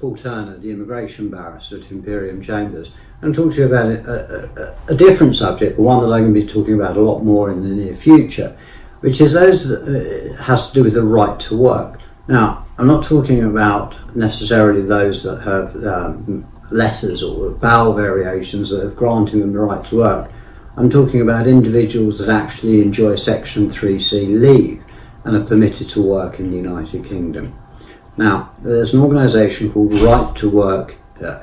Paul Turner, the immigration barrister at Imperium Chambers, and talk to you about a, a, a, different subject, but one that I'm going to be talking about a lot more in the near future, which is those that uh, has to do with the right to work. Now, I'm not talking about necessarily those that have um, letters or vowel variations that have granted them the right to work. I'm talking about individuals that actually enjoy Section 3C leave and are permitted to work in the United Kingdom. Now, there's an organisation called Right to Work uh,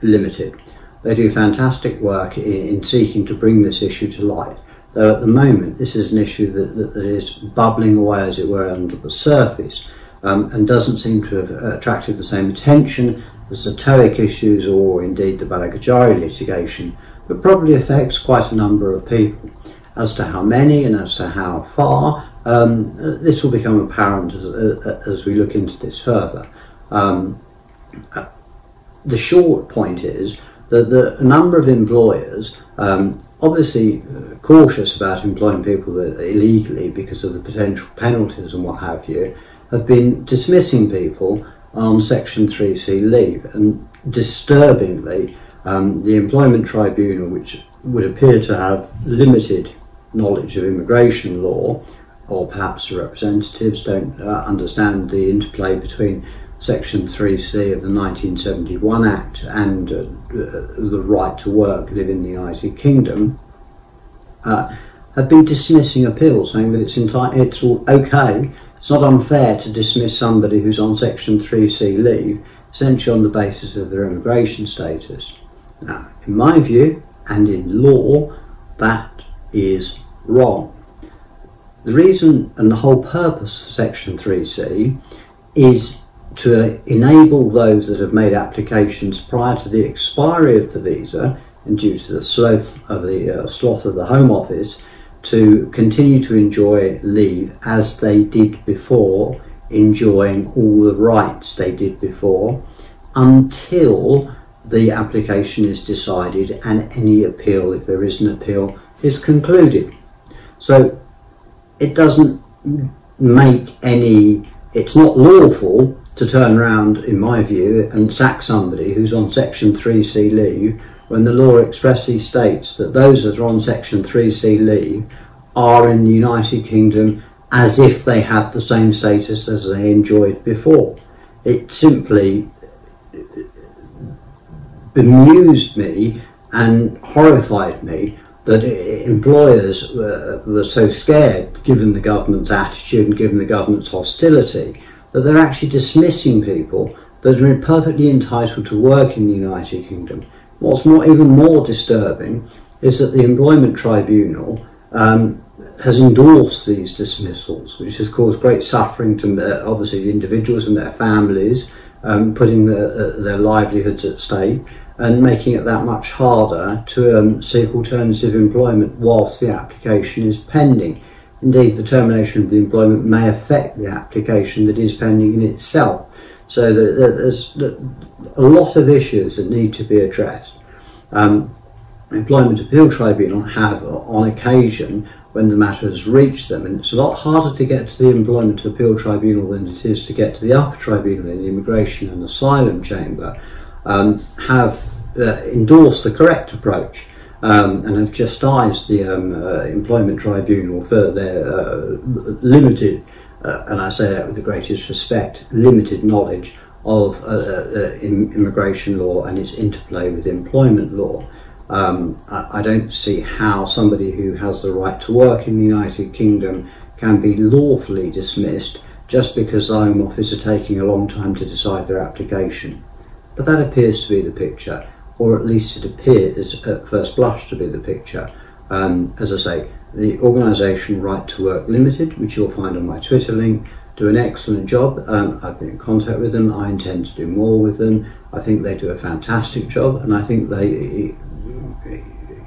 Limited. They do fantastic work in, in, seeking to bring this issue to light. Though at the moment, this is an issue that, that, that is bubbling away, as it were, under the surface um, and doesn't seem to have attracted the same attention as the TOEIC issues or indeed the Balajigari litigation, but probably affects quite a number of people. As to how many and as to how far, um, this will become apparent as, uh, as, we look into this further. Um, the short point is that the number of employers, um, obviously cautious about employing people illegally because of the potential penalties and what have you, have been dismissing people on Section 3C leave. And disturbingly, um, the Employment Tribunal, which would appear to have limited knowledge of immigration law, or perhaps the representatives don't uh, understand the interplay between Section 3C of the 1971 Act and uh, the right to work, live in the United Kingdom, uh, have been dismissing appeals, saying that it's, enti- it's okay it's not unfair to dismiss somebody who's on Section 3C leave essentially on the basis of their immigration status. Now, in my view, and in law, that is wrong. The reason and the whole purpose of Section 3C is to enable those that have made applications prior to the expiry of the visa and due to the sloth of the uh, sloth of the Home Office to continue to enjoy leave as they did before, enjoying all the rights they did before, until the application is decided and any appeal, if there is an appeal, is concluded. So it doesn't make any, it's not lawful to turn around, in my view, and sack somebody who's on Section 3C leave when the law expressly states that those that are on Section 3C leave are in the United Kingdom as if they had the same status as they enjoyed before. It simply bemused me and horrified me that employers were, were so scared, given the government's attitude and given the government's hostility, that they're actually dismissing people that are perfectly entitled to work in the United Kingdom. What's more, even more disturbing is that the Employment Tribunal um, has endorsed these dismissals, which has caused great suffering to uh, obviously the individuals and their families, um, putting the, uh, their livelihoods at stake and making it that much harder to um, seek alternative employment whilst the application is pending. Indeed, the termination of the employment may affect the application that is pending in itself. So there's a lot of issues that need to be addressed. Um, Employment Appeal Tribunal have, on occasion, when the matter has reached them, and it's a lot harder to get to the Employment Appeal Tribunal than it is to get to the upper tribunal in the Immigration and Asylum Chamber, um, have uh, endorsed the correct approach. Um, and have chastised the um, uh, Employment Tribunal for their uh, limited uh, and I say that with the greatest respect, limited knowledge of uh, immigration law and its interplay with employment law. Um, I, I, don't see how somebody who has the right to work in the United Kingdom can be lawfully dismissed just because the Home Office are taking a long time to decide their application. But that appears to be the picture, or at least it appears at first blush to be the picture. Um, as I say, the organisation Right to Work Limited, which you'll find on my Twitter link, do an excellent job. Um, I've been in contact with them. I intend to do more with them. I think they do a fantastic job, and I think they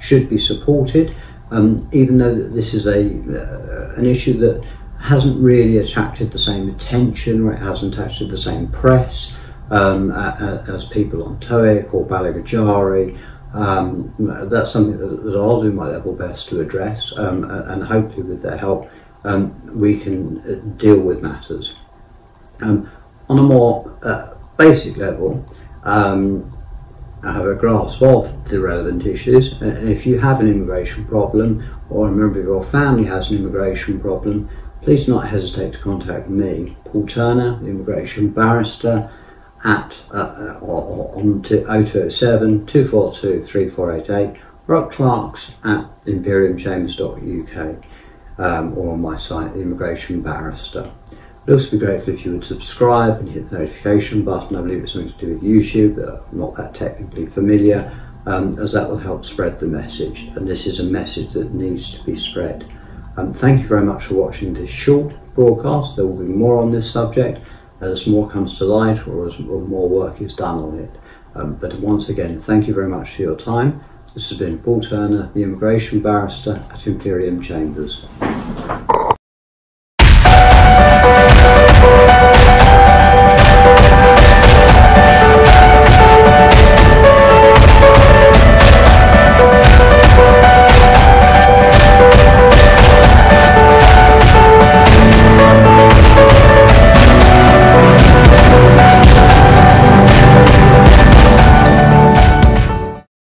should be supported. Um, even though this is a uh, an issue that hasn't really attracted the same attention, or it hasn't attracted the same press um, as people on TOEIC or Balajigari um, that's something that, that, I'll do my level best to address, um, and hopefully, with their help, um, we can uh, deal with matters. Um, on a more uh, basic level, um, have a grasp of the relevant issues. And if you have an immigration problem or a member of your family has an immigration problem, please do not hesitate to contact me, Paul Turner, the immigration barrister, at uh, or, or on to 0207 242 3488 or at clerks at imperiumchambers.uk um, or on my site, the immigration barrister. I'd also be grateful if you would subscribe and hit the notification button. I believe it's something to do with YouTube, but I'm not that technically familiar, um, as that will help spread the message. And this is a message that needs to be spread. Um, thank you very much for watching this short broadcast. There will be more on this subject as more comes to light or as more work is done on it. Um, but once again, thank you very much for your time. This has been Paul Turner, the immigration barrister at Imperium Chambers.